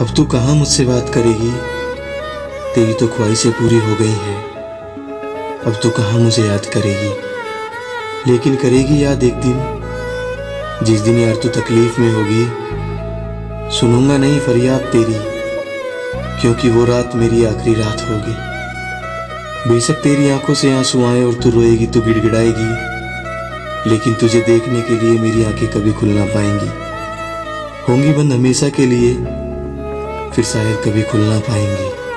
अब तू कहाँ मुझसे बात करेगी? तेरी तो ख्वाहिशें पूरी हो गई हैं। अब तू कहाँ मुझे याद करेगी? लेकिन करेगी याद एक दिन। जिस दिन यार तू तकलीफ़ में होगी, सुनूँगा नहीं फरियाद तेरी, क्योंकि वो रात मेरी आखिरी रात होगी। बेशक तेरी आँखों से आँसू आए और तू रोएगी तू गिड़गिड़ाएगी, लेकिन तुझे देखने के लिए मेरी आँखें कभी खुल ना पाएँगी। होंगी बंद हमेशा के लिए फिर शायद कभी खुल ना पाएँगी।